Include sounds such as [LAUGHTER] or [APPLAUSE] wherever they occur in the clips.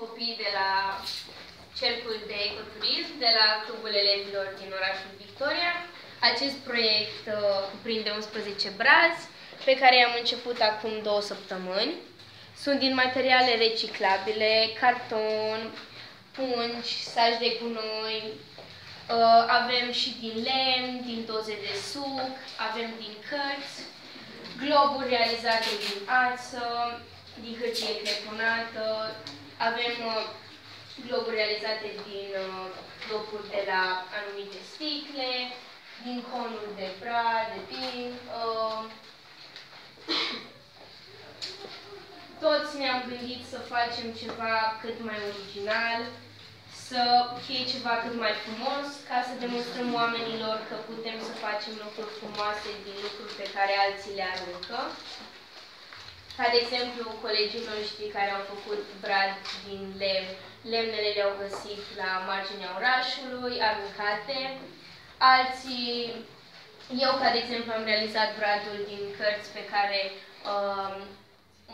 copii de la Cercul de Ecoturism, de la Clubul Elevilor din orașul Victoria. Acest proiect uh, cuprinde 11 brazi pe care i-am început acum două săptămâni. Sunt din materiale reciclabile, carton, pungi, saci de gunoi, uh, avem și din lemn, din doze de suc, avem din cărți, globuri realizate din ață, din hârtie crepunată, avem uh, globuri realizate din uh, globuri de la anumite sticle, din conuri de brad, de vin. Uh, [COUGHS] toți ne-am gândit să facem ceva cât mai original, să fie ceva cât mai frumos, ca să demonstrăm oamenilor că putem să facem lucruri frumoase din lucruri pe care alții le aruncă. Ca de exemplu, colegii noștri care au făcut brad din lemn, lemnele le-au găsit la marginea orașului, aruncate. Alții, eu ca de exemplu am realizat bradul din cărți pe care um,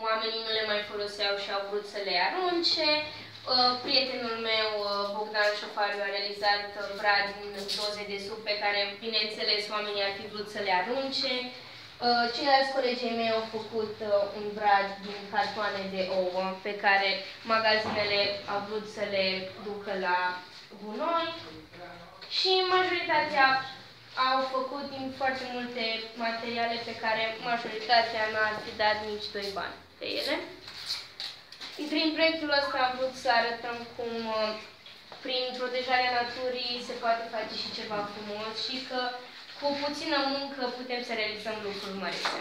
oamenii nu le mai foloseau și au vrut să le arunce. Uh, prietenul meu, uh, Bogdan Șofariu, a realizat uh, brad din doze de suc pe care, bineînțeles, oamenii ar fi vrut să le arunce. Ceilalți colegii mei au făcut un brad din cartoane de ouă pe care magazinele au vrut să le ducă la gunoi și majoritatea au făcut din foarte multe materiale pe care majoritatea n-ar fi dat nici doi bani pe ele. Prin proiectul ăsta am vrut să arătăm cum prin protejarea naturii se poate face și ceva frumos și că cu puțină muncă putem să realizăm lucruri mărețe.